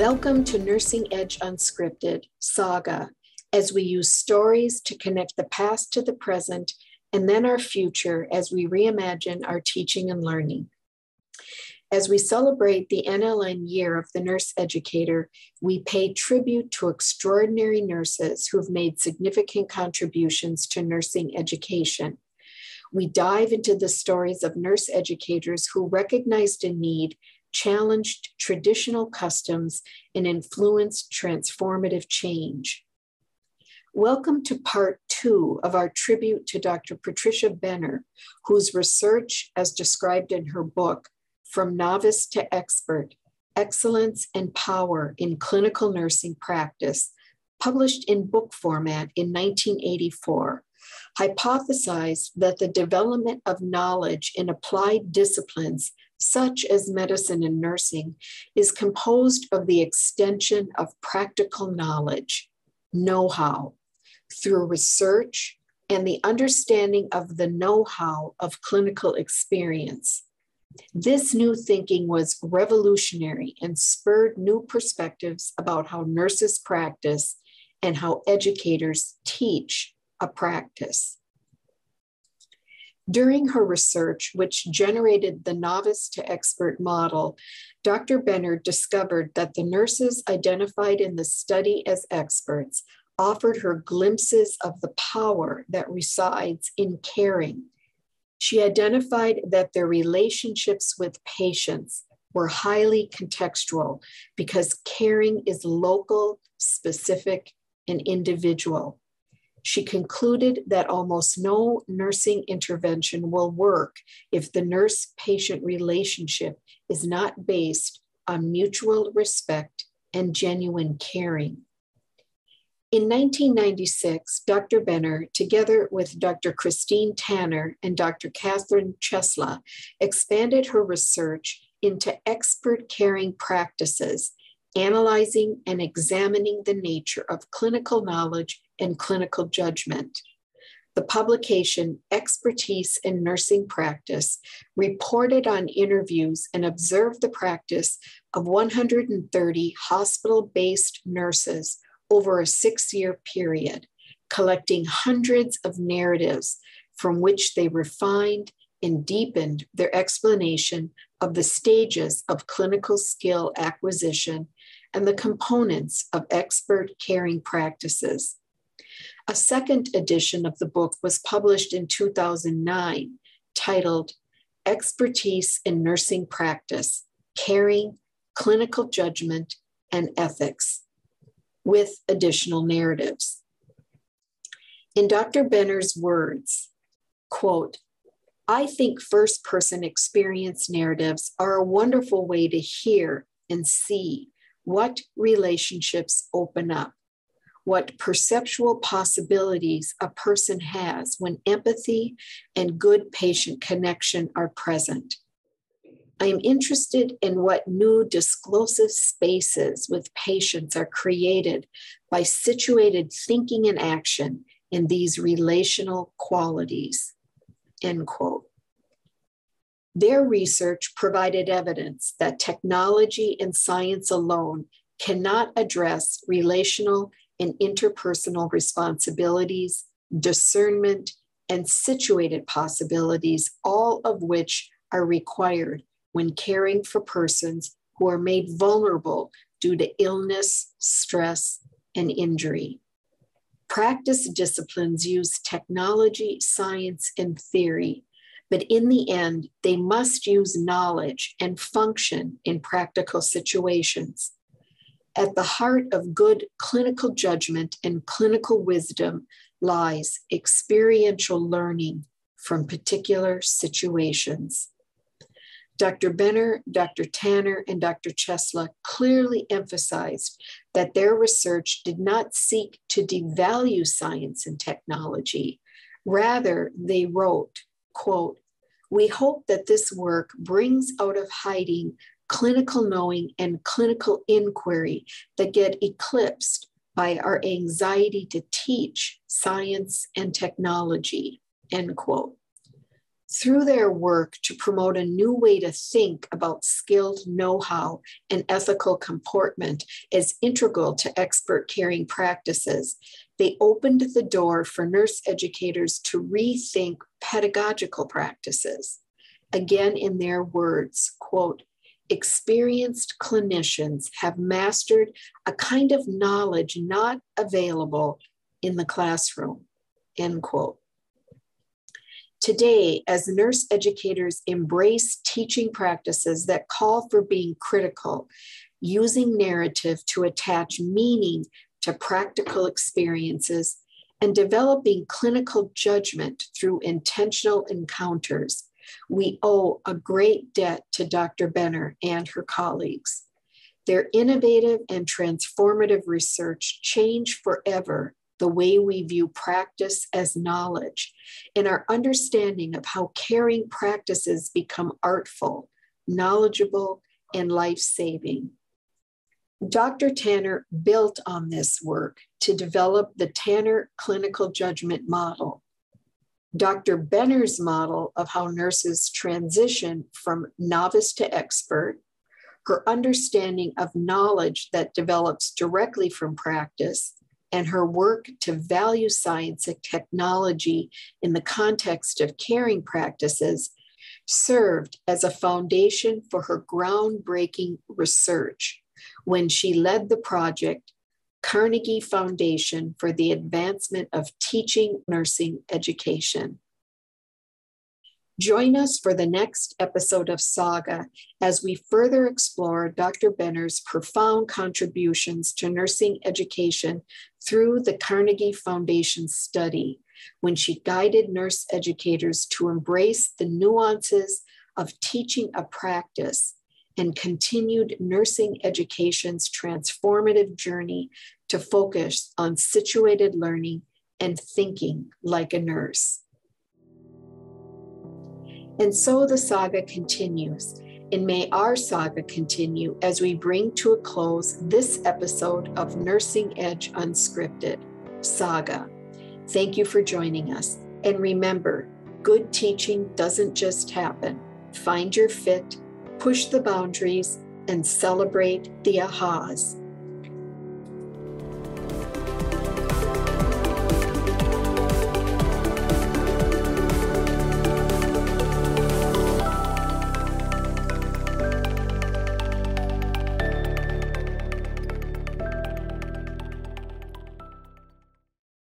Welcome to Nursing Edge Unscripted Saga, as we use stories to connect the past to the present and then our future as we reimagine our teaching and learning. As we celebrate the NLN year of the nurse educator, we pay tribute to extraordinary nurses who have made significant contributions to nursing education. We dive into the stories of nurse educators who recognized a need, challenged traditional customs, and influenced transformative change. Welcome to part two of our tribute to Dr. Patricia Benner, whose research, as described in her book, From Novice to Expert Excellence and Power in Clinical Nursing Practice, published in book format in 1984, hypothesized that the development of knowledge in applied disciplines such as medicine and nursing is composed of the extension of practical knowledge, know how, through research and the understanding of the know how of clinical experience. This new thinking was revolutionary and spurred new perspectives about how nurses practice and how educators teach a practice. During her research, which generated the novice to expert model, Dr. Benner discovered that the nurses identified in the study as experts offered her glimpses of the power that resides in caring. She identified that their relationships with patients were highly contextual because caring is local, specific, and individual. She concluded that almost no nursing intervention will work if the nurse patient relationship is not based on mutual respect and genuine caring. In 1996, Dr. Benner, together with Dr. Christine Tanner and Dr. Catherine Chesla, expanded her research into expert caring practices, analyzing and examining the nature of clinical knowledge and clinical judgment. The publication Expertise in Nursing Practice reported on interviews and observed the practice of 130 hospital based nurses over a six year period, collecting hundreds of narratives from which they refined and deepened their explanation of the stages of clinical skill acquisition and the components of expert caring practices. A second edition of the book was published in 2009, titled Expertise in Nursing Practice Caring, Clinical Judgment, and Ethics with additional narratives. In Dr. Benner's words, quote, I think first person experience narratives are a wonderful way to hear and see what relationships open up, what perceptual possibilities a person has when empathy and good patient connection are present. I am interested in what new disclosive spaces with patients are created by situated thinking and action in these relational qualities. End quote. Their research provided evidence that technology and science alone cannot address relational and interpersonal responsibilities, discernment, and situated possibilities, all of which are required when caring for persons who are made vulnerable due to illness, stress, and injury. Practice disciplines use technology, science, and theory, but in the end, they must use knowledge and function in practical situations. At the heart of good clinical judgment and clinical wisdom lies experiential learning from particular situations. Dr. Benner, Dr. Tanner, and Dr. Chesla clearly emphasized that their research did not seek to devalue science and technology. Rather, they wrote, quote, we hope that this work brings out of hiding clinical knowing and clinical inquiry that get eclipsed by our anxiety to teach science and technology, end quote. Through their work to promote a new way to think about skilled know how and ethical comportment as integral to expert caring practices, they opened the door for nurse educators to rethink pedagogical practices. Again, in their words, quote, experienced clinicians have mastered a kind of knowledge not available in the classroom, end quote. Today, as nurse educators embrace teaching practices that call for being critical, using narrative to attach meaning to practical experiences, and developing clinical judgment through intentional encounters, we owe a great debt to Dr. Benner and her colleagues. Their innovative and transformative research changed forever the way we view practice as knowledge, and our understanding of how caring practices become artful, knowledgeable, and life saving. Dr. Tanner built on this work to develop the Tanner Clinical Judgment Model. Dr. Benner's model of how nurses transition from novice to expert, her understanding of knowledge that develops directly from practice, and her work to value science and technology in the context of caring practices served as a foundation for her groundbreaking research when she led the project Carnegie Foundation for the Advancement of Teaching Nursing Education. Join us for the next episode of Saga as we further explore Dr. Benner's profound contributions to nursing education through the Carnegie Foundation study when she guided nurse educators to embrace the nuances of teaching a practice and continued nursing education's transformative journey to focus on situated learning and thinking like a nurse. And so the saga continues. And may our saga continue as we bring to a close this episode of Nursing Edge Unscripted Saga. Thank you for joining us. And remember, good teaching doesn't just happen. Find your fit, push the boundaries, and celebrate the ahas.